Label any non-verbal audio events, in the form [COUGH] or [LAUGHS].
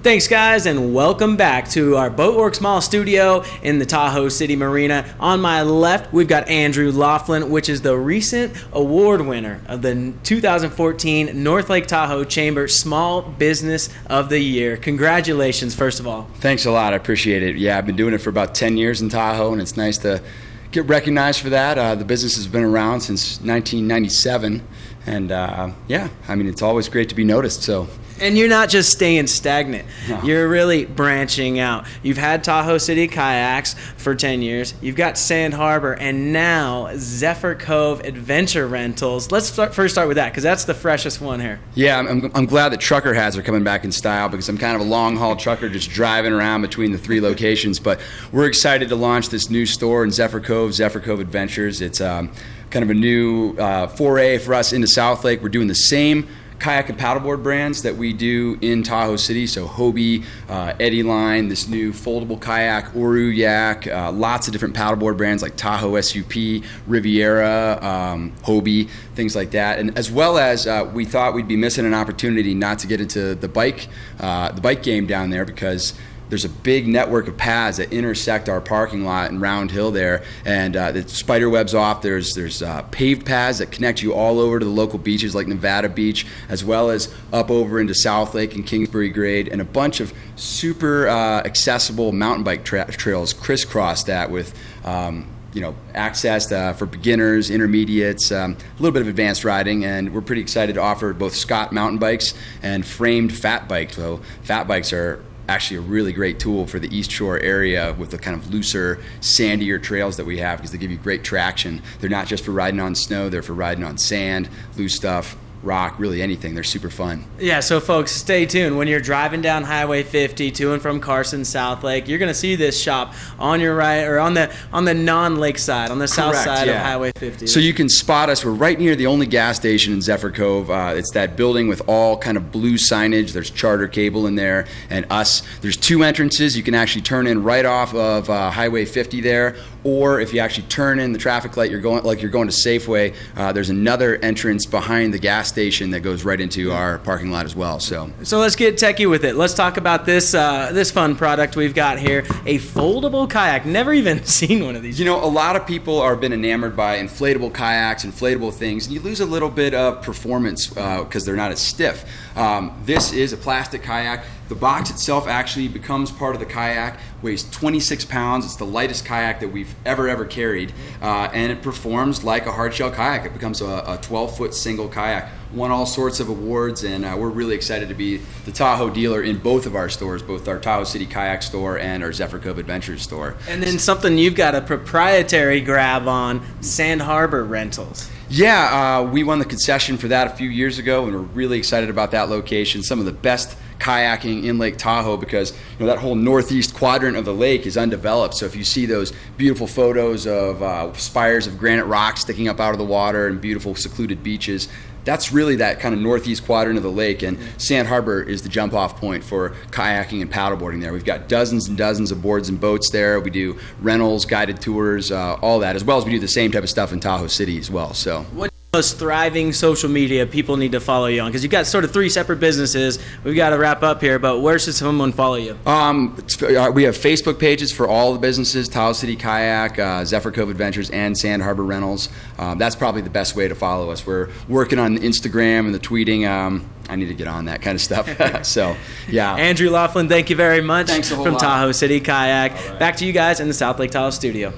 Thanks, guys, and welcome back to our Boatworks Mall studio in the Tahoe City Marina. On my left, we've got Andrew Laughlin, which is the recent award winner of the 2014 North Lake Tahoe Chamber Small Business of the Year. Congratulations, first of all. Thanks a lot. I appreciate it. Yeah, I've been doing it for about 10 years in Tahoe, and it's nice to get recognized for that. Uh, the business has been around since 1997, and uh, yeah, I mean, it's always great to be noticed. So and you're not just staying stagnant. No. You're really branching out. You've had Tahoe City Kayaks for 10 years. You've got Sand Harbor and now Zephyr Cove Adventure Rentals. Let's start, first start with that because that's the freshest one here. Yeah, I'm, I'm glad that trucker hats are coming back in style because I'm kind of a long haul trucker just driving around between the three locations. But we're excited to launch this new store in Zephyr Cove, Zephyr Cove Adventures. It's um, kind of a new uh, foray for us into South Lake. We're doing the same kayak and paddleboard brands that we do in Tahoe City. So Hobie, uh, Eddyline, this new foldable kayak, Oru Yak, uh, lots of different paddleboard brands like Tahoe SUP, Riviera, um, Hobie, things like that. And as well as uh, we thought we'd be missing an opportunity not to get into the bike, uh, the bike game down there because there's a big network of paths that intersect our parking lot in Round Hill there, and uh, the spider webs off. There's there's uh, paved paths that connect you all over to the local beaches like Nevada Beach, as well as up over into South Lake and Kingsbury Grade, and a bunch of super uh, accessible mountain bike tra- trails crisscross that with. Um, you know, access uh, for beginners, intermediates, um, a little bit of advanced riding, and we're pretty excited to offer both Scott mountain bikes and framed fat bikes. So fat bikes are actually a really great tool for the East Shore area with the kind of looser, sandier trails that we have because they give you great traction. They're not just for riding on snow, they're for riding on sand, loose stuff, rock, really anything. They're super fun. Yeah, so folks, stay tuned. When you're driving down Highway 50 to and from Carson South Lake, you're going to see this shop on your right or on the on the non-lake side, on the south Correct, side yeah. of Highway 50. So you can spot us. We're right near the only gas station in Zephyr Cove. Uh, it's that building with all kind of blue signage. There's charter cable in there, and us. There's two entrances. You can actually turn in right off of uh, Highway 50 there, or if you actually turn in the traffic light, you're going like you're going to Safeway. Uh, there's another entrance behind the gas station that goes right into our parking lot as well. So So let's get techie with it. Let's talk about this uh, this fun product we've got here, a foldable kayak. Never even [LAUGHS] seen one of these. You know, a lot of people are been enamored by inflatable kayaks, inflatable things, and you lose a little bit of performance because they're not as stiff. Um, this is a plastic kayak. The box itself actually becomes part of the kayak, weighs 26 pounds. It's the lightest kayak that we've ever, ever carried, uh, and it performs like a hardshell kayak. It becomes a, a 12 foot single kayak. Won all sorts of awards, and uh, we're really excited to be the Tahoe dealer in both of our stores, both our Tahoe City Kayak store and our Zephyr Cove Adventures store. And then something you've got a proprietary grab on, Sand Harbor Rentals. Yeah, uh, we won the concession for that a few years ago, and we're really excited about that location. Some of the best kayaking in Lake Tahoe because you know that whole northeast quadrant of the lake is undeveloped. So if you see those beautiful photos of uh, spires of granite rock sticking up out of the water and beautiful secluded beaches, that's really that kind of northeast quadrant of the lake. And Sand Harbor is the jump off point for kayaking and paddleboarding there. We've got dozens and dozens of boards and boats there. We do rentals, guided tours, uh, all that, as well as we do the same type of stuff in Tahoe City as well. So. What most thriving social media people need to follow you on? Because you've got sort of three separate businesses. We've got to wrap up here, but where should someone follow you? Um, uh, we have Facebook pages for all the businesses: Tahoe City Kayak, uh, Zephyr Cove Adventures, and Sand Harbor Rentals. Um, that's probably the best way to follow us. We're working on Instagram and the tweeting. Um, I need to get on that kind of stuff. [LAUGHS] [LAUGHS] so, yeah. Andrew Laughlin, thank you very much Thanks a whole from lot. Tahoe City Kayak. Back to you guys in the South Lake Tahoe studio.